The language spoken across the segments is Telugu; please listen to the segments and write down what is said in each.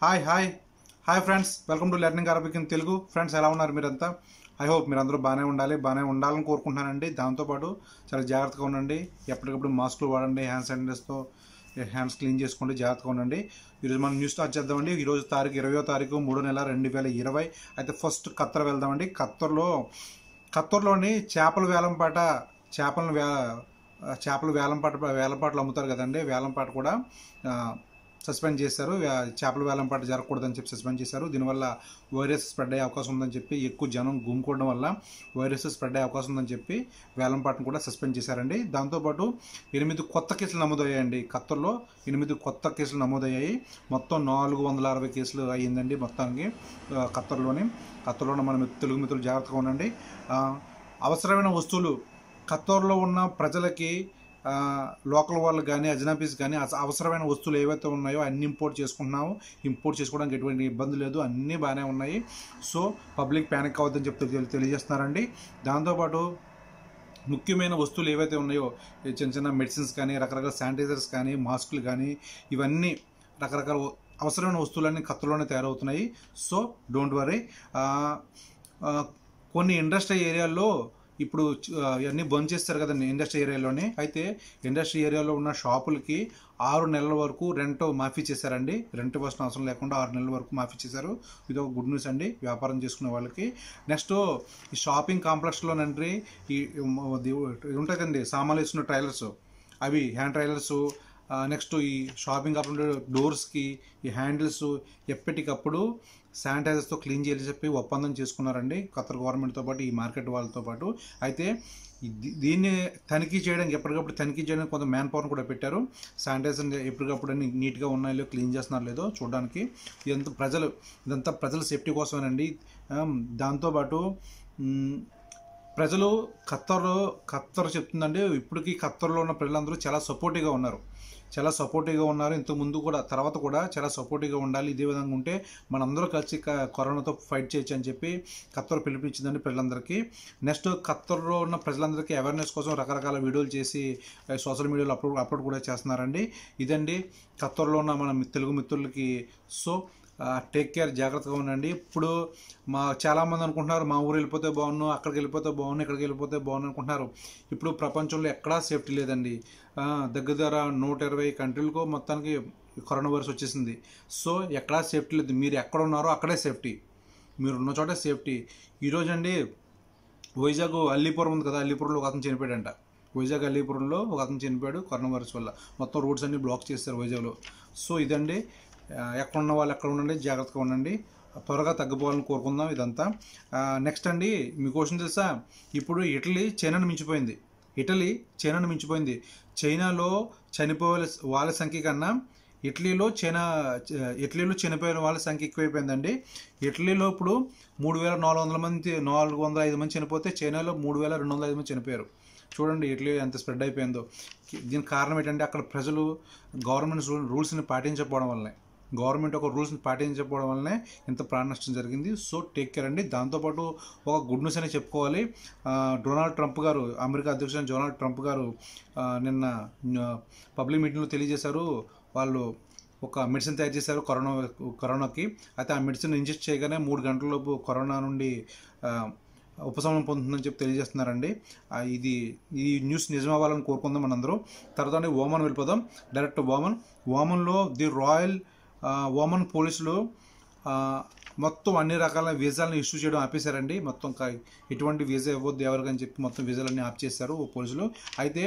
Hi hi hi friends welcome to learning Arabic in Telugu friends ఎలా ఉన్నారు మీరంతా? ఐ హోప్ మీరు అందరూ బాగానే ఉండాలి బాగానే ఉండాలని కోరుకుంటున్నానండి. దాంతోపాటు చాలా జాగ్రత్తగా ఉండండి. ఎప్పటికప్పుడు మాస్కులు వాడండి హ్యాండ్ శానిటైజర్స్తో హ్యాండ్స్ క్లీన్ చేసుకోండి జాగ్రత్తగా ఉండండి. ఈరోజు మనం న్యూస్ స్టార్ట్ చేద్దామండి. ఈరోజు తారీఖు ఇరవయో తారీఖు మూడో నెల రెండు వేల ఇరవై. అయితే ఫస్ట్ ఖత్తర్ వెళ్దామండి. ఖత్తర్లో ఖత్తర్లోని చేపల వేలంపాట చేపలను వే చేపలు వేలంపాట వేలంపాటలు అమ్ముతారు కదండి. వేలంపాట కూడా సస్పెండ్ చేశారు. వే- చేపల వేలంపాట జరగకూడదని చెప్పి సస్పెండ్ చేశారు. దీనివల్ల వైరస్ స్ప్రెడ్ అయ్యే అవకాశం ఉందని చెప్పి ఎక్కువ జనం గుమ్ముకోవడం వల్ల వైరస్ స్ప్రెడ్ అయ్యే అవకాశం ఉందని చెప్పి వేలంపాటను కూడా సస్పెండ్ చేశారండి. దాంతోపాటు ఎనిమిది కొత్త కేసులు నమోదయ్యాయండి. ఖత్తర్లో ఎనిమిది కొత్త కేసులు నమోదయ్యాయి. మొత్తం నాలుగు వందల అరవై కేసులు అయ్యిందండి మొత్తానికి ఖత్తర్లోని. ఖత్తర్లోనే మన తెలుగు మిత్రులు జాగ్రత్తగా ఉండండి. అవసరమైన వస్తువులు ఖత్తర్లో ఉన్న ప్రజలకి లోకల్ వాళ్ళు కానీ అజనాబీస్ కానీ అవసరమైన వస్తువులు ఏవైతే ఉన్నాయో అన్ని ఇంపోర్ట్ చేసుకుంటున్నాము. ఇంపోర్ట్ చేసుకోవడానికి ఎటువంటి ఇబ్బంది లేదు. అన్నీ బాగానే ఉన్నాయి. సో పబ్లిక్ ప్యానిక్ అవ్వద్దని చెప్తే తెలియజేస్తున్నారండి. దాంతోపాటు ముఖ్యమైన వస్తువులు ఏవైతే ఉన్నాయో చిన్న చిన్న మెడిసిన్స్ కానీ రకరకాల శానిటైజర్స్ కానీ మాస్కులు కానీ ఇవన్నీ రకరకాల అవసరమైన వస్తువులన్నీ ఖత్తలోనే తయారవుతున్నాయి. So don't worry. కొన్ని ఇండస్ట్రీ ఏరియాల్లో ఇప్పుడు ఇవన్నీ బంద్ చేస్తారు కదండి ఇండస్ట్రీ ఏరియాలోనే. అయితే ఇండస్ట్రీ ఏరియాలో ఉన్న షాపులకి ఆరు నెలల వరకు రెంట్ మాఫీ చేశారండి. రెంట్ ఇవ్వాల్సిన అవసరం లేకుండా ఆరు నెలల వరకు మాఫీ చేశారు. ఇది ఒక గుడ్ న్యూస్ అండి వ్యాపారం చేసుకునే వాళ్ళకి. నెక్స్ట్ ఈ షాపింగ్ కాంప్లెక్స్లోనండి ఈ ఉంటుంది కదండి సామాన్లు ఇస్తున్న ట్రైలర్స్. అవి హ్యాండ్ ట్రైలర్స్ నెక్స్ట్ ఈ షాపింగ్ కాకుండా డోర్స్కి ఈ హ్యాండిల్స్ ఎప్పటికప్పుడు శానిటైజర్స్తో క్లీన్ చేయాలని చెప్పి ఒప్పందం చేసుకున్నారండి ఖతర్ గవర్నమెంట్తో పాటు ఈ మార్కెట్ వాళ్ళతో పాటు. అయితే దీన్ని తనిఖీ చేయడానికి ఎప్పటికప్పుడు తనిఖీ చేయడానికి కొంత మ్యాన్ పవర్ కూడా పెట్టారు. శానిటైజర్ ఎప్పటికప్పుడు అన్ని నీట్గా ఉన్నాయో క్లీన్ చేస్తున్నారో లేదో చూడడానికి. ఇదంతా ప్రజలు ఇదంతా ప్రజల సేఫ్టీ కోసమేనండి. దాంతోపాటు ప్రజలు ఖత్తర్ ఖత్తర్ చెప్తుందండి ఇప్పటికీ ఖత్తర్లో ఉన్న ప్రజలందరూ చాలా సపోర్టివ్గా ఉన్నారు. చాలా సపోర్టివ్గా ఉన్నారు. ఇంతకు ముందు కూడా తర్వాత కూడా చాలా సపోర్టివ్గా ఉండాలి. ఇదే విధంగా ఉంటే మనందరూ కలిసి కరోనాతో ఫైట్ చేయొచ్చు అని చెప్పి ఖత్తర్ పిలిపించిందండి ప్రజలందరికీ. నెక్స్ట్ ఖత్తర్లో ఉన్న ప్రజలందరికీ అవేర్నెస్ కోసం రకరకాల వీడియోలు చేసి సోషల్ మీడియాలో అప్లోడ్ అప్లోడ్ కూడా చేస్తున్నారండి. ఇదండి ఖత్తర్లో ఉన్న మన తెలుగు మిత్రులకి. సో టేక్ కేర్ జాగ్రత్తగా ఉండండి. ఇప్పుడు మా చాలామంది అనుకుంటున్నారు మా ఊరు వెళ్ళిపోతే బాగున్నాను అక్కడికి వెళ్ళిపోతే బాగున్నాను ఇక్కడికి వెళ్ళిపోతే బాగున్నాను అనుకుంటున్నారు. ఇప్పుడు ప్రపంచంలో ఎక్కడా సేఫ్టీ లేదండి. దగ్గర దగ్గర నూట ఇరవై కంట్రీలకు మొత్తానికి కరోనా వైరస్ వచ్చేసింది. సో ఎక్కడా సేఫ్టీ లేదు. మీరు ఎక్కడ ఉన్నారో అక్కడే సేఫ్టీ. మీరు ఉన్న చోటే సేఫ్టీ. ఈరోజు అండి వైజాగ్ అల్లీపురం ఉంది కదా అల్లీపురంలో ఒక అతను చనిపోయాడంట. వైజాగ్ అల్లీపురంలో ఒక అతను చనిపోయాడు కరోనా వైరస్ వల్ల. మొత్తం రోడ్స్ అన్ని బ్లాక్ చేస్తారు వైజాగ్లో. సో ఇదండి. ఎక్కడ ఉన్న వాళ్ళు ఎక్కడ ఉండండి జాగ్రత్తగా ఉండండి. త్వరగా తగ్గిపోవాలని కోరుకుందాం ఇదంతా. నెక్స్ట్ అండి మీ క్వశ్చన్ తెలుసా? ఇప్పుడు ఇటలీ చైనాను మించిపోయింది. ఇటలీ చైనాను మించిపోయింది. చైనాలో చనిపోయే వాళ్ళ సంఖ్య కన్నా ఇటలీలో చైనా ఇటలీలో చనిపోయిన వాళ్ళ సంఖ్య ఎక్కువైపోయిందండి. ఇటలీలో ఇప్పుడు మూడు వేల నాలుగు వందల మంది నాలుగు వందల ఐదు మంది చనిపోతే చైనాలో మూడు వేల రెండు వందల ఐదు మంది చనిపోయారు. చూడండి ఇటలీ ఎంత స్ప్రెడ్ అయిపోయిందో. దీనికి కారణం ఏంటంటే అక్కడ ప్రజలు గవర్నమెంట్ రూల్స్ని పాటించకపోవడం వల్లనే. గవర్నమెంట్ ఒక రూల్స్ని పాటించకపోవడం వల్లనే ఇంత ప్రాణ నష్టం జరిగింది. సో టేక్ కేర్ అండి. దాంతోపాటు ఒక గుడ్ న్యూస్ అనే చెప్పుకోవాలి. డొనాల్డ్ ట్రంప్ గారు అమెరికా అధ్యక్షుడు డొనాల్డ్ ట్రంప్ గారు నిన్న పబ్లిక్ మీటింగ్లో తెలియజేశారు. వాళ్ళు ఒక మెడిసిన్ తయారు చేశారు కరోనా కరోనాకి. అయితే ఆ మెడిసిన్ ఇంజెక్ట్ చేయగానే మూడు గంటలలోపు కరోనా నుండి ఉపశమనం పొందుతుందని చెప్పి తెలియజేస్తున్నారండి. ఇది ఈ న్యూస్ నిజమవ్వాలని కోరుకుందాం మనందరూ. తర్వాత ఓమన్ వెళ్ళిపోదాం. Direct Oman. ఓమన్లో the royal Oman పోలీసులు మొత్తం అన్ని రకాల వీసాలను ఇష్యూ చేయడం ఆపేశారండి. మొత్తం ఎటువంటి వీసా ఇవ్వద్దు ఎవరికని చెప్పి మొత్తం వీసాలన్నీ ఆప్ చేశారు ఓ పోలీసులు. అయితే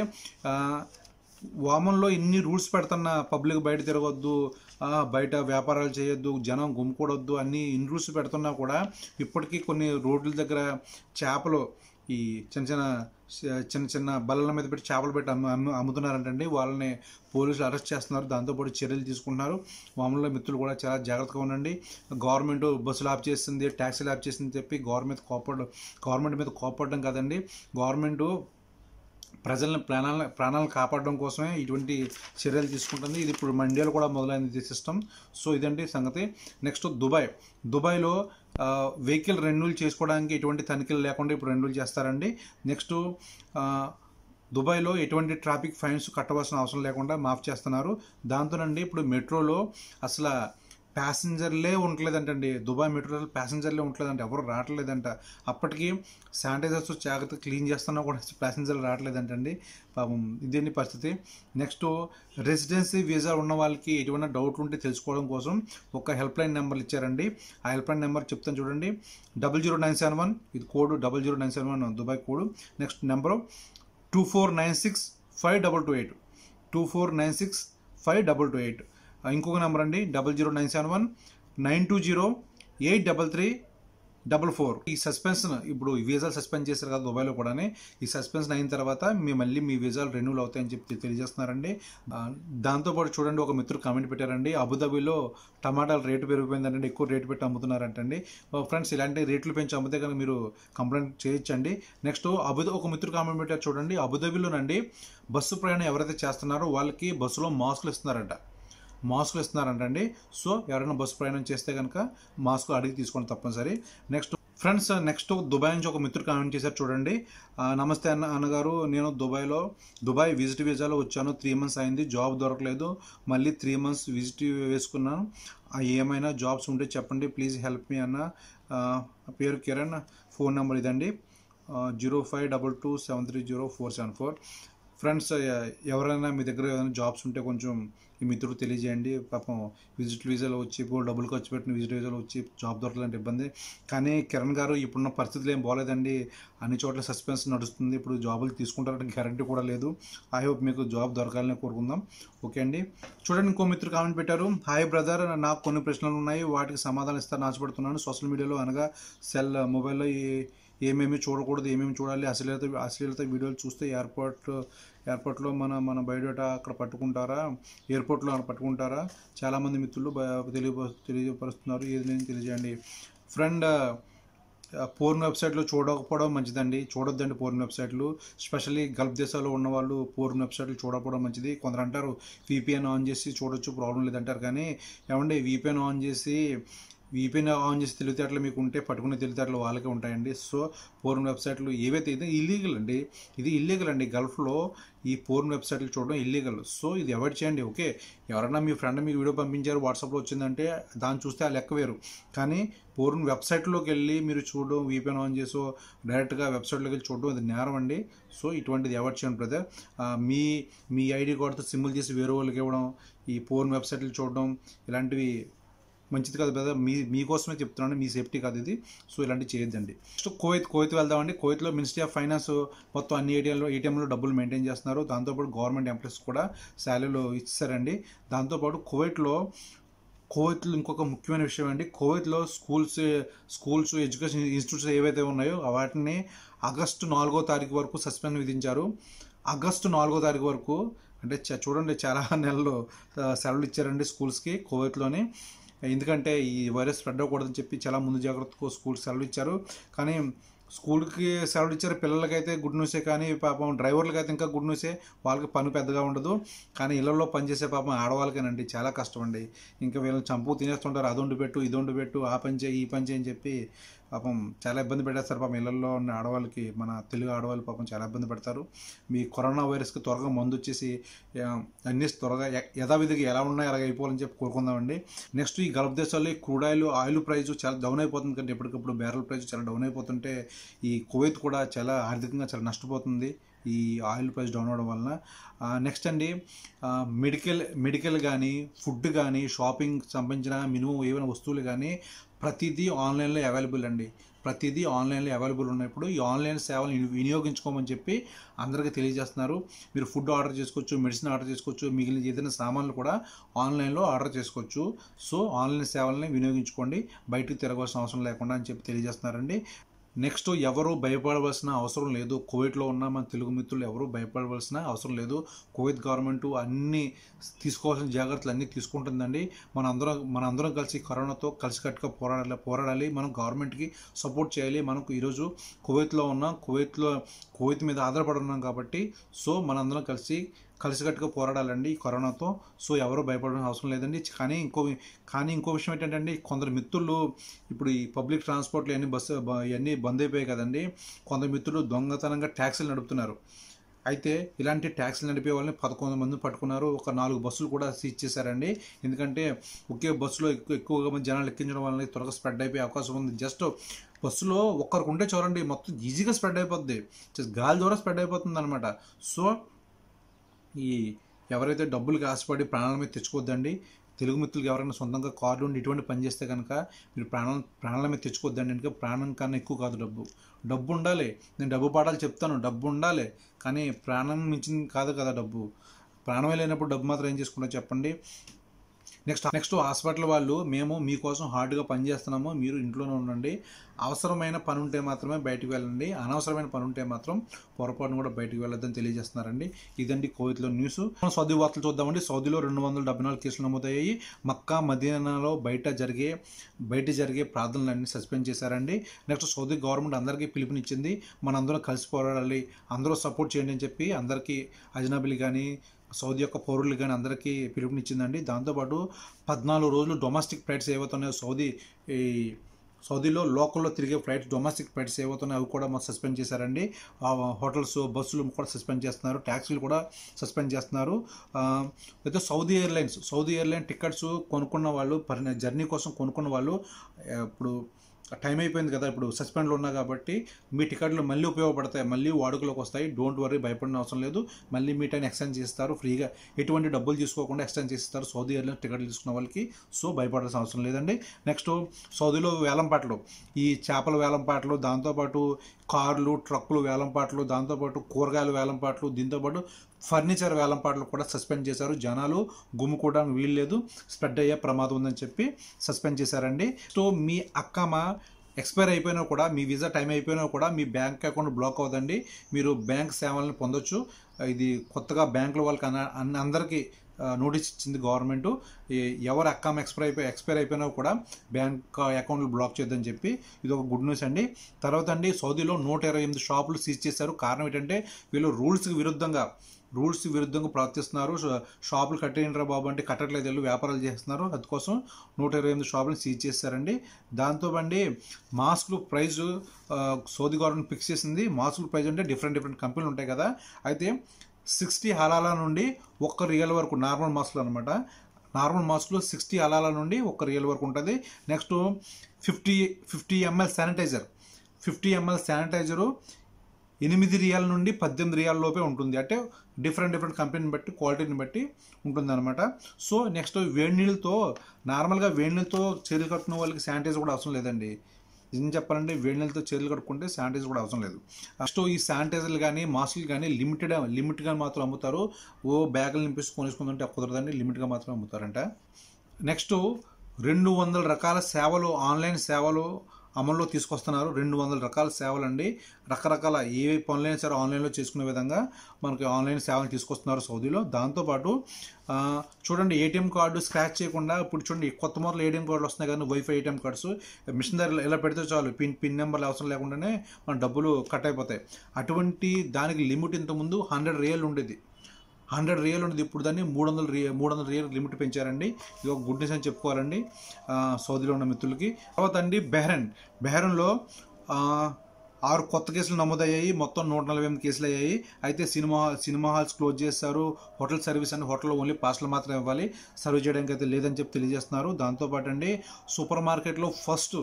వామన్లో ఇన్ని రూల్స్ పెడుతున్న పబ్లిక్ బయట తిరగొద్దు బయట వ్యాపారాలు చేయొద్దు జనం గుమ్ముకూడొద్దు అన్ని ఇన్ని రూల్స్ పెడుతున్నా కూడా ఇప్పటికీ కొన్ని రోడ్ల దగ్గర చేపలు ఈ చిన్న చిన్న చిన్న చిన్న బల్లల మీద పెట్టి చేపలు పెట్టి అమ్ము అమ్ముతున్నారంటండి. వాళ్ళని పోలీసులు అరెస్ట్ చేస్తున్నారు. దాంతోపాటు చర్యలు తీసుకుంటున్నారు. మామూలుగా మిత్రులు కూడా చాలా జాగ్రత్తగా ఉండండి. గవర్నమెంట్ బస్సులు ఆఫ్ చేస్తుంది ట్యాక్సీలు ఆఫ్ చేసింది చెప్పి గవర్నమెంట్ కోపడ గవర్నమెంట్ మీద కోపడడం కాదండి. గవర్నమెంట్ ప్రజలను ప్రాణాలను ప్రాణాలను కాపాడడం కోసమే ఇటువంటి చర్యలు తీసుకుంటుంది. ఇది ఇప్పుడు మండియాలో కూడా మొదలైంది సిస్టమ్. సో ఇదండి సంగతి. Next Dubai. దుబాయ్లో వెహికల్ రెన్యూల్ చేసుకోవడానికి ఎటువంటి తనిఖీలు లేకుండా ఇప్పుడు రెన్యూల్ చేస్తారండి. నెక్స్ట్ దుబాయ్లో ఎటువంటి ట్రాఫిక్ ఫైన్స్ కట్టవలసిన అవసరం లేకుండా మాఫ్ చేస్తున్నారు. దాంతోనండి ఇప్పుడు మెట్రోలో అసలు ప్యాసింజర్లే ఉండలేదంటండి. దుబాయ్ మెట్రోలో ప్యాసింజర్లే ఉండలేదంట. ఎవరు రావట్లేదంట. అప్పటికి శానిటైజర్స్ జాగ్రత్త క్లీన్ చేస్తున్నా కూడా ప్యాసింజర్లు రావట్లేదంటండి. పాపం ఇదేంటి పరిస్థితి? నెక్స్ట్ రెసిడెన్సీ వీసా ఉన్న వాళ్ళకి ఎటువంటి డౌట్లు ఉంటే తెలుసుకోవడం కోసం ఒక హెల్ప్ లైన్ నెంబర్ ఇచ్చారండి. ఆ హెల్ప్ లైన్ నెంబర్ చెప్తాను చూడండి. Double zero nine seven one ఇది code double zero nine seven one Dubai code. Next number two four nine six five double two eight. Two four nine six five double two eight. ఇంకొక నెంబర్ అండి. Double zero nine seven one nine two zero eight double three double four ఈ సస్పెన్స్ ఇప్పుడు ఈ వీసాలు సస్పెండ్ చేశారు కదా దుబాయ్లో కూడా ఈ సస్పెన్స్ అయిన తర్వాత మీ మళ్ళీ మీ వీసాలు రెన్యూల్ అవుతాయని చెప్పి తెలియజేస్తున్నారండి. దాంతోపాటు చూడండి ఒక మిత్రుడు కామెంట్ పెట్టారండి. అబుదాబిలో టమాటాల రేటు పెరిగిపోయిందంటే ఎక్కువ రేటు పెట్టి అమ్ముతున్నారంటండి. ఫ్రెండ్స్ ఇలాంటి రేట్లు పెంచి అమ్మితే కనుక మీరు కంప్లైంట్ చేయొచ్చండి. నెక్స్ట్ అబుదా ఒక మిత్రుడు కామెంట్ పెట్టారు చూడండి. అబుదాబిలోనండి బస్సు ప్రయాణం ఎవరైతే చేస్తున్నారో వాళ్ళకి బస్సులో మాస్కులు ఇస్తున్నారంట. మాస్కులు ఇస్తున్నారంటండి. సో ఎవరైనా బస్సు ప్రయాణం చేస్తే కనుక మాస్క్ అడిగి తీసుకోండి తప్పనిసరి. నెక్స్ట్ ఫ్రెండ్స్ నెక్స్ట్ దుబాయ్ నుంచి ఒక మిత్రుడు కామెంట్ చేశారు చూడండి. నమస్తే అన్న అన్నగారు నేను దుబాయ్లో దుబాయ్ విజిట్ వీసాలో వచ్చాను. త్రీ మంత్స్ అయింది జాబ్ దొరకలేదు. మళ్ళీ త్రీ మంత్స్ విజిట్ వేసుకున్నాను. ఏమైనా జాబ్స్ ఉంటే చెప్పండి ప్లీజ్ హెల్ప్ మీ అన్న. పేరు కిరణ్ ఫోన్ నెంబర్ ఇదండి. Zero five double two seven three zero four seven four. Friends ఎవరైనా మీ దగ్గర ఏదైనా జాబ్స్ ఉంటే కొంచెం ఈ మిత్రుడు తెలియజేయండి. పాపం విజిట్ వీసాలో వచ్చి ఇప్పుడు డబ్బులు ఖర్చు పెట్టిన విజిట్ వీసాలో వచ్చి జాబ్ దొరకాలంటే ఇబ్బంది. కానీ కిరణ్ గారు ఇప్పుడున్న పరిస్థితులు ఏం బాగోలేదండి అన్ని చోట్ల సస్పెన్స్ నడుస్తుంది. ఇప్పుడు జాబులు తీసుకుంటారంటే గ్యారంటీ కూడా లేదు. ఐ హోప్ మీకు జాబ్ దొరకాలని కోరుకుందాం. ఓకే అండి. చూడండి ఇంకో మిత్రుడు కామెంట్ పెట్టారు. హాయ్ బ్రదర్ నాకు కొన్ని ప్రశ్నలు ఉన్నాయి. వాటికి సమాధానం ఇస్తాను ఆశపడుతున్నాను. సోషల్ మీడియాలో అనగా సెల్ మొబైల్లో ఈ ఏమేమి చూడకూడదు ఏమేమి చూడాలి అశ్లీలత అశ్లీలత వీడియోలు చూస్తే ఎయిర్పోర్ట్ ఎయిర్పోర్ట్లో మన మన బయోడేటా అక్కడ పట్టుకుంటారా? ఎయిర్పోర్ట్లో అక్కడ పట్టుకుంటారా? చాలామంది మిత్రులు తెలియ తెలియపరుస్తున్నారు. ఏది లేని తెలియజేయండి. ఫ్రెండ్ పోర్న్ వెబ్సైట్లో చూడకపోవడం మంచిదండి. చూడొద్దండి పోర్న్ వెబ్సైట్లు. స్పెషల్లీ గల్ఫ్ దేశాల్లో ఉన్న వాళ్ళు పోర్న్ వెబ్సైట్లు చూడకపోవడం మంచిది. కొందరు అంటారు వీపీఎన్ ఆన్ చేసి చూడొచ్చు ప్రాబ్లం లేదంటారు. కానీ ఏమండి వీపీఎన్ ఆన్ చేసి వీపీఎన్ ఆన్ చేసి తెలివితేటలు మీకు ఉంటే పట్టుకునే తెలివితేటలు వాళ్ళకే ఉంటాయండి. సో పోర్న్ వెబ్సైట్లు ఏవైతే ఇది ఇల్లీగల్ అండి ఇది ఇల్లీగల్ అండి. గల్ఫ్లో ఈ పోర్న్ వెబ్సైట్లు చూడడం ఇల్లీగల్ సో ఇది అవాయిడ్ చేయండి ఓకే? ఎవరైనా మీ ఫ్రెండ్ మీకు వీడియో పంపించారు వాట్సాప్లో వచ్చిందంటే దాన్ని చూస్తే ఆ లెక్క వేరు. కానీ పోర్న్ వెబ్సైట్లోకి వెళ్ళి మీరు చూడడం వీపీఎన్ ఆన్ చేసో డైరెక్ట్గా వెబ్సైట్లోకి వెళ్ళి చూడడం ఇది నేరం అండి. సో ఇటువంటిది అవాయిడ్ చేయండి బ్రదర్. మీ మీ ఐడి కార్డుతో సిమ్ములు చేసి వేరే వాళ్ళకి ఇవ్వడం ఈ పోర్న్ వెబ్సైట్లు చూడడం ఇలాంటివి మంచిది కాదు బ్రదర్ మీ మీకోసమే చెప్తున్నాను మీ సేఫ్టీ కాదు ఇది. సో ఇలాంటివి చేయొద్దండి. నెక్స్ట్ కోయిత్ కోయిత్ వెళ్దామండి. కోయిత్లో మినిస్ట్రీ ఆఫ్ ఫైనాన్స్ మొత్తం అన్ని ఏటీఎంలో ఏటీఎంలో డబ్బులు మెయింటైన్ చేస్తున్నారు. దాంతోపాటు గవర్నమెంట్ ఎంప్లాయీస్ కూడా శాలరీలు ఇచ్చారండి. దాంతోపాటు కోవిడ్లో కోవిత్లో ఇంకొక ముఖ్యమైన విషయం అండి. కోవిత్లో స్కూల్స్ స్కూల్స్ ఎడ్యుకేషన్ ఇన్స్టిట్యూట్స్ ఏవైతే ఉన్నాయో వాటిని ఆగస్టు నాలుగో తారీఖు వరకు సస్పెండ్ విధించారు. ఆగస్టు నాలుగో తారీఖు వరకు అంటే చ- చూడండి చాలా నెలలు సెలవులు ఇచ్చారండి స్కూల్స్కి కోవిత్లోని ఎందుకంటే ఈ వైరస్ స్ప్రెడ్ అవ్వకూడదని చెప్పి చాలా ముందు జాగ్రత్తకు స్కూల్కి సెలవు ఇచ్చారు. కానీ స్కూల్కి సెలవు ఇచ్చారు పిల్లలకైతే గుడ్ న్యూసే కానీ పాపం డ్రైవర్లకైతే ఇంకా గుడ్ న్యూసే. వాళ్ళకి పని పెద్దగా ఉండదు. కానీ ఇళ్ళలో పనిచేసే పాపం ఆడవాళ్ళకేనండి చాలా కష్టం అండి ఇంకా వీళ్ళని చంపు తినేస్తుంటారు. అది వండి పెట్టు ఇది వండి పెట్టు ఆ పని చేయి ఈ పని చేయని అని చెప్పి పాపం చాలా ఇబ్బంది పెట్టేస్తారు పాపం ఇళ్ళలో ఉన్న ఆడవాళ్ళకి మన తెలుగు ఆడవాళ్ళు పాపం చాలా ఇబ్బంది పెడతారు. మీ కరోనా వైరస్కి త్వరగా మందు వచ్చేసి అన్ని త్వరగా యథావిధిగా ఎలా ఉన్నాయో అలాగే అయిపోవాలని చెప్పి కోరుకుందామండి. నెక్స్ట్ ఈ గల్ఫ్ దేశాల్లో ఈ క్రూడ్ ఆయిల్ ఆయిల్ ప్రైస్ చాలా డౌన్ అయిపోతుంది కంటే ఎప్పటికప్పుడు బ్యారల్ ప్రైస్ చాలా డౌన్ అయిపోతుంటే ఈ కువైత్ కూడా చాలా ఆర్థికంగా చాలా నష్టపోతుంది. ఈ ఆయిల్ ప్రైస్ డౌన్ అవడం వలన నెక్స్ట్ అండి మెడికల్ మెడికల్ కానీ ఫుడ్ కానీ షాపింగ్ సంబంధించిన మినిమం ఏమైనా వస్తువులు కానీ ప్రతిదీ ఆన్లైన్లో అవైలబుల్ అండి. ప్రతిదీ ఆన్లైన్లో అవైలబుల్ ఉన్నప్పుడు ఈ ఆన్లైన్ సేవలు వినియోగించుకోమని చెప్పి అందరికీ తెలియజేస్తున్నారు. మీరు ఫుడ్ ఆర్డర్ చేసుకోవచ్చు మెడిసిన్ ఆర్డర్ చేసుకోవచ్చు మిగిలిన ఏదైనా సామాన్లు కూడా ఆన్లైన్లో ఆర్డర్ చేసుకోవచ్చు. సో ఆన్లైన్ సేవల్ని వినియోగించుకోండి. బయటకు తిరగవలసిన అవసరం లేకుండా అని చెప్పి తెలియజేస్తున్నారండి. నెక్స్ట్ ఎవరు భయపడవలసిన అవసరం లేదు. కోవిడ్లో ఉన్న మన తెలుగు మిత్రులు ఎవరు భయపడవలసిన అవసరం లేదు. కోవిడ్ గవర్నమెంట్ అన్ని తీసుకోవాల్సిన జాగ్రత్తలు అన్నీ తీసుకుంటుందండి. మన అందరం మన అందరం కలిసి కరోనాతో కలిసికట్టుగా పోరాడాలి పోరాడాలి. మనం గవర్నమెంట్కి సపోర్ట్ చేయాలి. మనకు ఈరోజు కువైత్లో ఉన్నాం కువైత్లో కువైత్ మీద ఆధారపడి ఉన్నాం కాబట్టి సో మనందరం కలిసి కలిసికట్టుగా పోరాడాలండి ఈ కరోనాతో. సో ఎవరో భయపడాల్సిన అవసరం లేదండి. కానీ ఇంకో కానీ ఇంకో విషయం ఏంటంటే కొందరు మిత్రులు ఇప్పుడు ఈ పబ్లిక్ ట్రాన్స్పోర్ట్లు ఇవన్నీ బస్సు ఇవన్నీ బంద్ అయిపోయాయి కదండి. కొందరు మిత్రులు దొంగతనంగా ట్యాక్సీలు నడుపుతున్నారు. అయితే ఇలాంటి ట్యాక్సీలు నడిపే వాళ్ళని పదకొండు మంది పట్టుకున్నారు. ఒక నాలుగు బస్సులు కూడా సీజ్ చేశారండి. ఎందుకంటే ఒకే బస్సులో ఎక్కువ ఎక్కువగా మంది జనాలు ఎక్కించడం వల్ల త్వరగా స్ప్రెడ్ అయిపోయే అవకాశం ఉంది. జస్ట్ బస్సులో ఒక్కరికి ఉంటే చూడండి మొత్తం ఈజీగా స్ప్రెడ్ అయిపోద్ది. జస్ట్ గాలి ద్వారా స్ప్రెడ్ అయిపోతుంది అనమాట సో ఈ ఎవరైతే డబ్బులు ఆశపడి ప్రాణాల మీద తెచ్చుకోవద్దండి తెలుగు మిత్రులకు ఎవరైనా సొంతంగా కార్లు ఉండి ఇటువంటి పని చేస్తే కనుక మీరు ప్రాణాల ప్రాణాల మీద తెచ్చుకోవద్దండి. ఎందుకంటే ప్రాణం కన్నా ఎక్కువ కాదు డబ్బు. డబ్బు ఉండాలి. నేను డబ్బు పాఠాలు చెప్తాను. డబ్బు ఉండాలి. కానీ ప్రాణం మించింది కాదు కదా డబ్బు. ప్రాణమే లేనప్పుడు డబ్బు మాత్రం ఏం చేసుకుంటా చెప్పండి. నెక్స్ట్ నెక్స్ట్ హాస్పిటల్ వాళ్ళు మేము మీకోసం హార్డ్గా పనిచేస్తున్నాము మీరు ఇంట్లోనే ఉండండి. అవసరమైన పని ఉంటే మాత్రమే బయటకు వెళ్ళండి. అనవసరమైన పని ఉంటే మాత్రం పొరపాటును కూడా బయటకు వెళ్ళొద్దని తెలియజేస్తున్నారండి. ఇదండి కోవిత్లో న్యూస్. మనం సౌదీ వార్తలు చూద్దామండి. సౌదీలో రెండు వందల డెబ్బై నాలుగు కేసులు నమోదయ్యాయి. మక్కా మదీనాలో బయట జరిగే బయట జరిగే ప్రార్థనలన్నీ సస్పెండ్ చేశారండి. నెక్స్ట్ సౌదీ గవర్నమెంట్ అందరికీ పిలుపునిచ్చింది. మనందరం కలిసి పోరాడాలి. అందరూ సపోర్ట్ చేయండి అని చెప్పి అందరికీ అజనబీలు కానీ సౌదీ యొక్క పౌరులు కానీ అందరికీ పిలుపునిచ్చిందండి. దాంతోపాటు పద్నాలుగు రోజులు డొమెస్టిక్ ఫ్లైట్స్ ఏవైతున్నాయో సౌదీ ఈ సౌదీలో లోకల్లో తిరిగే ఫ్లైట్స్ డొమెస్టిక్ ఫ్లైట్స్ ఏవైతున్నాయో అవి కూడా మాకు సస్పెండ్ చేశారండి. హోటల్స్ బస్సులు కూడా సస్పెండ్ చేస్తున్నారు. ట్యాక్సీలు కూడా సస్పెండ్ చేస్తున్నారు. అయితే Saudi Airlines Saudi Airline tickets కొనుక్కున్న వాళ్ళు జర్నీ కోసం కొనుక్కున్న వాళ్ళు ఇప్పుడు టైం అయిపోయింది కదా ఇప్పుడు సస్పెండ్లో ఉన్నా కాబట్టి మీ టికెట్లు మళ్ళీ ఉపయోగపడతాయి మళ్ళీ వాడుకలోకి వస్తాయి. డోంట్ వరీ భయపడిన అవసరం లేదు. మళ్ళీ మీ టైం ఎక్స్చేంజ్ చేస్తారు ఫ్రీగా. ఎటువంటి డబ్బులు తీసుకోకుండా ఎక్స్చేంజ్ చేస్తారు సౌదీ ఎయిర్లైన్స్ టికెట్లు తీసుకున్న వాళ్ళకి. సో భయపడాల్సిన అవసరం లేదండి. నెక్స్ట్ సౌదీలో వేలంపాట్లు ఈ చేపల వేలంపాటలు దాంతోపాటు కార్లు ట్రక్కులు వేలంపాట్లు దాంతోపాటు కూరగాయల వేలంపాట్లు దీంతోపాటు ఫర్నిచర్ వేలంపాటలు కూడా సస్పెండ్ చేశారు. జనాలు గుమ్ముకోవడానికి వీల్లేదు. స్ప్రెడ్ అయ్యే ప్రమాదం ఉందని చెప్పి సస్పెండ్ చేశారండి. సో మీ అక్కమ ఎక్స్పైర్ అయిపోయినా కూడా మీ వీసా టైం అయిపోయినా కూడా మీ బ్యాంక్ అకౌంట్ బ్లాక్ అవ్వదండి. మీరు బ్యాంక్ సేవలను పొందొచ్చు. ఇది కొత్తగా బ్యాంకుల వాళ్ళకి అన్న- అందరికీ నోటీస్ ఇచ్చింది గవర్నమెంట్. ఎవరు అక్కమ్ ఎక్స్పైర్ అయిపోయి ఎక్స్పైర్ అయిపోయినా కూడా బ్యాంక్ అకౌంట్లు బ్లాక్ చేద్దని చెప్పి ఇది ఒక గుడ్ న్యూస్ అండి. తర్వాత అండి సౌదీలో నూట ఇరవై ఎనిమిది షాపులు సీజ్ చేశారు. కారణం ఏంటంటే వీళ్ళు రూల్స్కి విరుద్ధంగా రూల్స్ విరుద్ధంగా ప్రవర్తిస్తున్నారు. షాపులు కట్టేయండిరా బాబు అంటే కట్టట్లేదు వీళ్ళు వ్యాపారాలు చేస్తున్నారు. అందుకోసం నూట ఇరవై ఎనిమిది షాపులను సీజ్ చేశారండి. దాంతో బండి మాస్కులు ప్రైజ్ సౌదీ గవర్నమెంట్ ఫిక్స్ చేసింది. మాస్కుల ప్రైజ్ అంటే డిఫరెంట్ డిఫరెంట్ కంపెనీలు ఉంటాయి కదా. అయితే సిక్స్టీ హలాల నుండి ఒక్క రియల్ వరకు నార్మల్ మాస్కులు అనమాట నార్మల్ మాస్కులు సిక్స్టీ అలాల నుండి ఒక్క రియల్ వరకు ఉంటుంది. Next fifty fifty ML sanitiser. Fifty ML sanitiser ఎనిమిది రియాల నుండి పద్దెనిమిది రియాల లోపే ఉంటుంది. అంటే డిఫరెంట్ డిఫరెంట్ కంపెనీని బట్టి క్వాలిటీని బట్టి ఉంటుంది అనమాట సో నెక్స్ట్ వేడి నీళ్ళతో నార్మల్గా వేడి నీళ్ళతో చర్యలు కట్టుకున్న వాళ్ళకి శానిటైజర్ కూడా అవసరం లేదండి. ఏం చెప్పాలంటే వేడి నీళ్ళతో చర్యలు కట్టుకుంటే శానిటైజర్ కూడా అవసరం లేదు. నెక్స్ట్ ఈ శానిటైజర్లు కానీ మాస్కులు కానీ లిమిటెడ్ లిమిట్గా మాత్రం అమ్ముతారు. ఓ బ్యాగులు నింపేసి కొనేసుకుందంటే కుదరదండి లిమిట్గా మాత్రం అమ్ముతారంట. నెక్స్ట్ రెండు వందల రకాల సేవలు ఆన్లైన్ సేవలు అమల్లో తీసుకొస్తున్నారు. రెండు వందల రకాల సేవలు అండి రకరకాల ఏ పనులైనా సరే ఆన్లైన్లో చేసుకునే విధంగా మనకి ఆన్లైన్ సేవలు తీసుకొస్తున్నారు సౌదీలో. దాంతోపాటు చూడండి ఏటీఎం కార్డు స్క్రాచ్ చేయకుండా ఇప్పుడు చూడండి కొత్త మొదలు ఏటీఎం కార్డులు వస్తున్నాయి కానీ వైఫై ఏటీఎం కార్డ్స్. మిషన్ దగ్గర ఇలా పెడితే చాలు పిన్ పిన్ నెంబర్లు అవసరం లేకుండానే మన డబ్బులు కట్ అయిపోతాయి. అటువంటి దానికి లిమిట్ ఇంతకుముందు హండ్రెడ్ రియల్ ఉండేది. హండ్రెడ్ రియల్ ఉండేది ఇప్పుడు దాన్ని మూడు వందల రియల్ మూడు వందల రియల్ లిమిట్ పెంచారండి. ఇది ఒక గుడ్ న్యూస్ అని చెప్పుకోవాలండి. సౌదీలో ఉన్న మిత్రులకి. తర్వాత అండి బెహ్రెన్. బెహ్రెన్లో ఆరు కొత్త కేసులు నమోదయ్యాయి. మొత్తం నూట నలభై ఎనిమిది కేసులు అయ్యాయి. అయితే సినిమా సినిమా హాల్స్ క్లోజ్ చేస్తారు. హోటల్ సర్వీస్ అని హోటల్లో ఓన్లీ పార్సల్ మాత్రమే ఇవ్వాలి. సర్వ్ చేయడానికి అయితే లేదని చెప్పి తెలియజేస్తున్నారు. దాంతోపాటు అండి సూపర్ మార్కెట్లో ఫస్ట్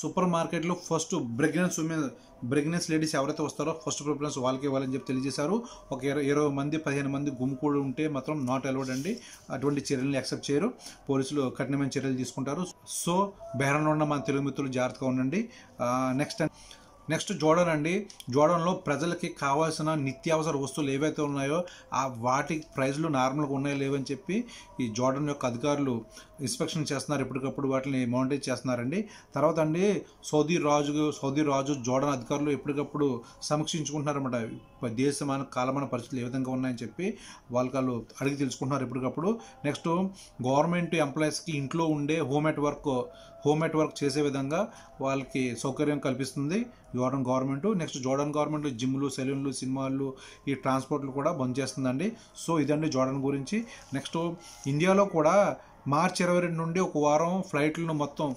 సూపర్ మార్కెట్లో first pregnant women pregnant ladies ఎవరైతే వస్తారో ఫస్ట్ ప్రిఫరెన్స్ వాళ్ళకి ఇవ్వాలని చెప్పి తెలియజేశారు. ఒక ఇరవై ఇరవై మంది పదిహేను మంది గుమ్ముకూడి ఉంటే మాత్రం నాట్ అలౌడ్ అండి. అటువంటి చర్యలను యాక్సెప్ట్ చేయరు. పోలీసులు కఠినమైన చర్యలు తీసుకుంటారు. సో బెహ్రాన్లో ఉన్న మన తెలుగు మిత్రులు జాగ్రత్తగా ఉండండి. నెక్స్ట్ నెక్స్ట్ జోడన్ అండి. జోడన్లో ప్రజలకి కావాల్సిన నిత్యావసర వస్తువులు ఏవైతే ఉన్నాయో ఆ వాటి ప్రైజ్లు నార్మల్గా ఉన్నాయో లేవని చెప్పి ఈ జోడన్ యొక్క అధికారులు ఇన్స్పెక్షన్ చేస్తున్నారు ఎప్పటికప్పుడు వాటిని మానిటర్ చేస్తున్నారండి. తర్వాత అండి సౌదీ రాజు సౌదీ రాజు జోడన్ అధికారులు ఎప్పటికప్పుడు సమీక్షించుకుంటున్నారన్నమాట. దేశమాన కాలమాన పరిస్థితులు ఏ విధంగా ఉన్నాయని చెప్పి వాళ్ళకి వాళ్ళు అడిగి తెలుసుకుంటున్నారు ఎప్పటికప్పుడు. నెక్స్ట్ గవర్నమెంట్ ఎంప్లాయీస్కి ఇంట్లో ఉండే home at work home at work చేసే విధంగా వాళ్ళకి సౌకర్యం కల్పిస్తుంది Jordan government. Next Jordan government జిమ్లు సెలూన్లు సినిమాలు ఈ ట్రాన్స్పోర్ట్లు కూడా బంద్ చేస్తుందండి. సో ఇదండి జోర్డన్ గురించి. నెక్స్ట్ ఇండియాలో కూడా మార్చి ఇరవై రెండు నుండి ఒక వారం ఫ్లైట్లను మొత్తం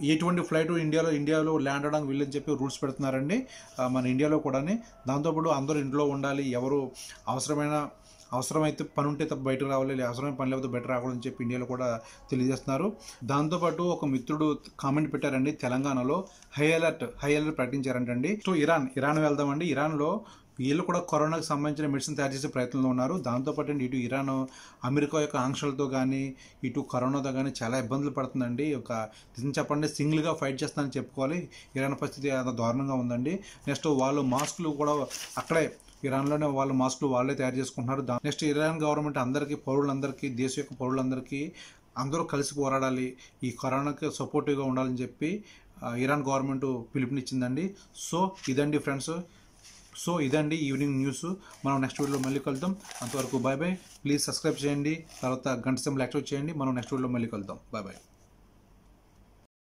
ఎటువంటి ఫ్లైట్ ఇండియాలో ఇండియాలో ల్యాండ్ అవడానికి వీళ్ళని చెప్పి రూల్స్ పెడుతున్నారండి. మన ఇండియాలో కూడా దాంతోపాటు అందరూ ఇంట్లో ఉండాలి ఎవరు అవసరమైన అవసరమైతే పని ఉంటే తప్ప బయటకు రావాలి అవసరమైన పని లేకపోతే బయట రాకూడదని చెప్పి ఇండియాలో కూడా తెలియజేస్తున్నారు. దాంతోపాటు ఒక మిత్రుడు కామెంట్ పెట్టారండి తెలంగాణలో. హై అలర్ట్ హై అలర్ట్ ప్రకటించారంటండి. సో ఇరాన్ ఇరాన్ వెళ్దామండి. ఇరాన్లో వీళ్ళు కూడా కరోనాకు సంబంధించిన మెడిసిన్ తయారు చేసే ప్రయత్నంలో ఉన్నారు. దాంతోపాటు ఇటు ఇరాన్ అమెరికా యొక్క ఆంక్షలతో కానీ ఇటు కరోనాతో కానీ చాలా ఇబ్బందులు పడుతుందండి. ఒక నిజం చెప్పండి సింగిల్గా ఫైట్ చేస్తానని చెప్పుకోవాలి. ఇరాన్ పరిస్థితి అంత దారుణంగా ఉందండి. నెక్స్ట్ వాళ్ళు మాస్కులు కూడా అక్కడే ఇరాన్లోనే వాళ్ళు మాస్కులు వాళ్ళే తయారు చేసుకుంటున్నారు. దా- నెక్స్ట్ ఇరాన్ గవర్నమెంట్ అందరికీ పౌరులందరికీ దేశ యొక్క పౌరులందరికీ అందరూ కలిసి పోరాడాలి. ఈ కరోనాకి సపోర్టివ్గా ఉండాలని చెప్పి ఇరాన్ గవర్నమెంట్ పిలుపునిచ్చిందండి. సో ఇదండి ఫ్రెండ్స్. సో ఇదండి ఈవినింగ్ న్యూస్. మనం నెక్స్ట్ వీడియోలో మళ్ళీ కలుద్దాం. అంతవరకు బాయ్ బాయ్ ప్లీజ్ సబ్స్క్రైబ్ చేయండి. తర్వాత గంట సింబల్ యాక్టివేట్ చేయండి. మనం నెక్స్ట్ వీడియోలో మళ్ళీ కలుద్దాం. Bye bye